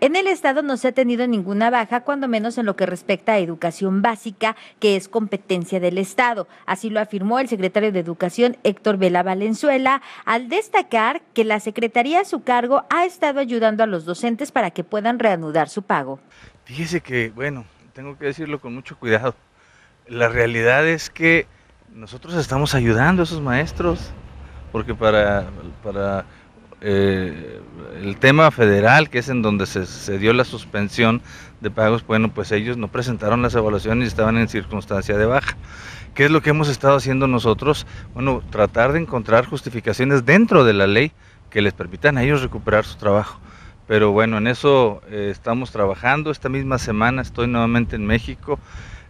En el Estado no se ha tenido ninguna baja, cuando menos en lo que respecta a educación básica, que es competencia del Estado. Así lo afirmó el secretario de Educación, Héctor Vela Valenzuela, al destacar que la Secretaría a su cargo ha estado ayudando a los docentes para que puedan reanudar su pago. Fíjese que, bueno, tengo que decirlo con mucho cuidado. La realidad es que nosotros estamos ayudando a esos maestros, porque para, para eh, el tema federal, que es en donde se, dio la suspensión de pagos, bueno, pues ellos no presentaron las evaluaciones y estaban en circunstancia de baja. ¿Qué es lo que hemos estado haciendo nosotros? Bueno, tratar de encontrar justificaciones dentro de la ley que les permitan a ellos recuperar su trabajo. Pero bueno, en eso eh, estamos trabajando. Esta misma semana estoy nuevamente en México.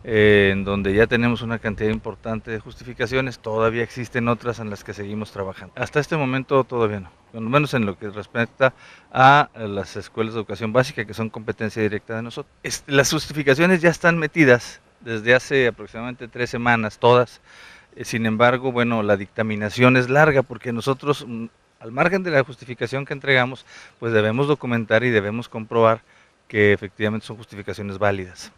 Eh, en donde ya tenemos una cantidad importante de justificaciones, todavía existen otras en las que seguimos trabajando. Hasta este momento todavía no, al menos en lo que respecta a las escuelas de educación básica que son competencia directa de nosotros. las justificaciones ya están metidas desde hace aproximadamente tres semanas, todas. Eh, sin embargo, bueno, la dictaminación es larga porque nosotros, mm, al margen de la justificación que entregamos, pues debemos documentar y debemos comprobar que efectivamente son justificaciones válidas.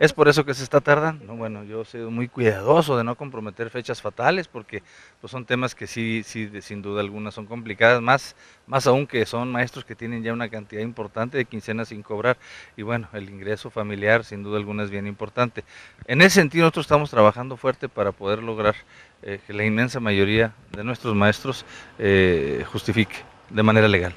Es por eso que se está tardando. Bueno, yo he sido muy cuidadoso de no comprometer fechas fatales porque pues, son temas que sí, sí, sin duda alguna son complicadas, más, más aún que son maestros que tienen ya una cantidad importante de quincenas sin cobrar y bueno, el ingreso familiar sin duda alguna es bien importante. En ese sentido nosotros estamos trabajando fuerte para poder lograr eh, que la inmensa mayoría de nuestros maestros eh, justifique de manera legal.